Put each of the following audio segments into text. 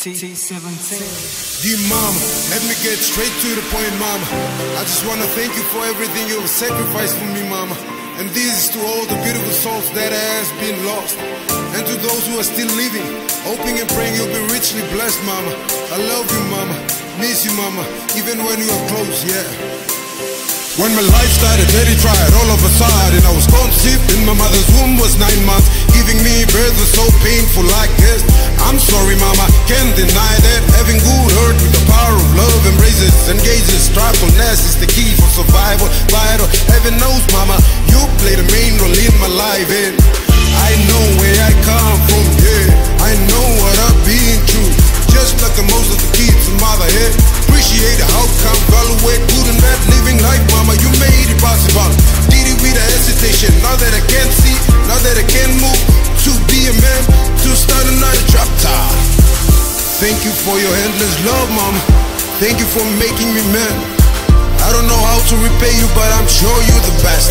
T17. Dear mama, let me get straight to the point, mama. I just wanna thank you for everything you have sacrificed for me, mama. And this is to all the beautiful souls that has been lost. And to those who are still living, hoping and praying you'll be richly blessed, mama. I love you, mama. Miss you, mama. Even when you are close, yeah. When my life started can't deny that. Having good hurt with the power of love embraces, and engages, trustfulness is the key for survival. Vital, heaven knows, mama, you played a main role in my life. And Thank you for your endless love, mama. Thank you for making me man. I don't know how to repay you, but I'm sure you're the best.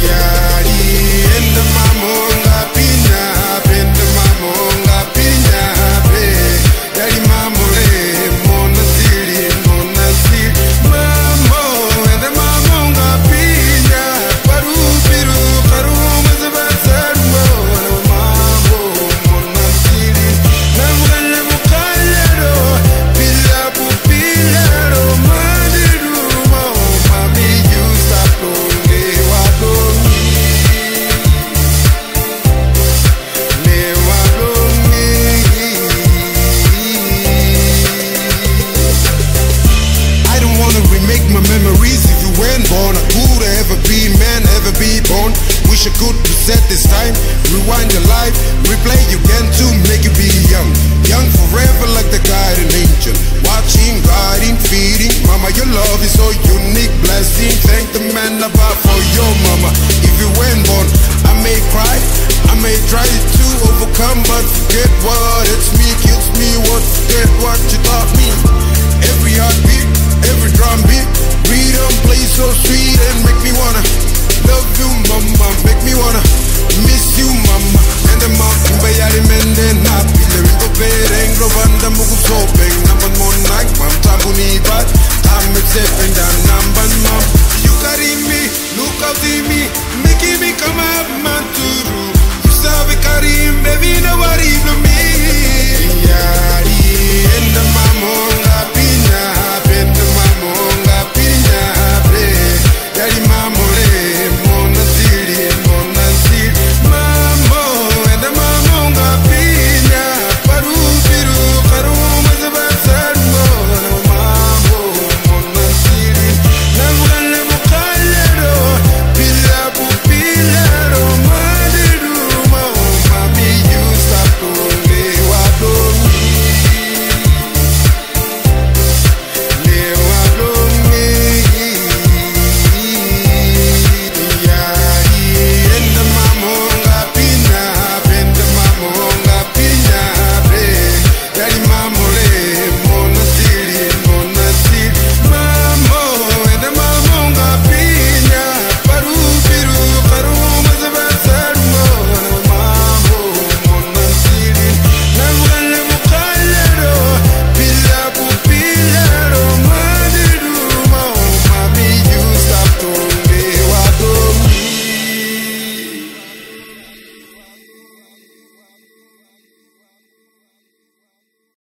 Yari, reset this time, rewind your life, replay again to make you be young. Young forever like the guardian angel. Watching, guiding, feeding. Mama, your love is so unique, blessing. Thank the man above for your mama. If you weren't born, I may cry, I may try to overcome, but forget what it's me, kills me, what me, making me come up man to rule. You saw me carrying, baby, nobody me. Yeah,